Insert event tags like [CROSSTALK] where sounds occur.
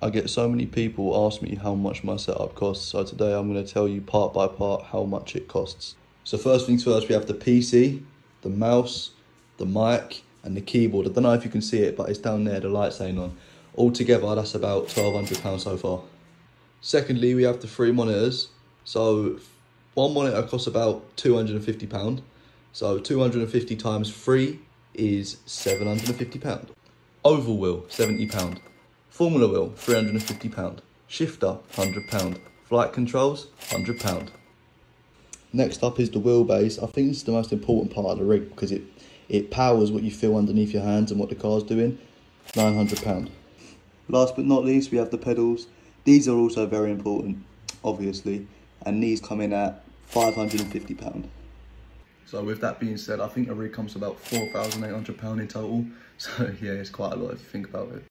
I get so many people ask me how much my setup costs, so today I'm going to tell you part by part how much it costs. So first things first, we have the PC, the mouse, the mic, and the keyboard. I don't know if you can see it, but it's down there, the light's saying on. Altogether, that's about £1,200 so far. Secondly, we have the three monitors. So one monitor costs about £250. So 250 times three is £750. Oval wheel, £70. Formula wheel, £350. Shifter, £100. Flight controls, £100. Next up is the wheelbase. I think this is the most important part of the rig because it, it powers what you feel underneath your hands and what the car's doing. £900. Last but not least, we have the pedals. These are also very important, obviously, and these come in at £550. So with that being said, I think a rig comes to about £4,800 in total. [LAUGHS] So yeah, it's quite a lot if you think about it.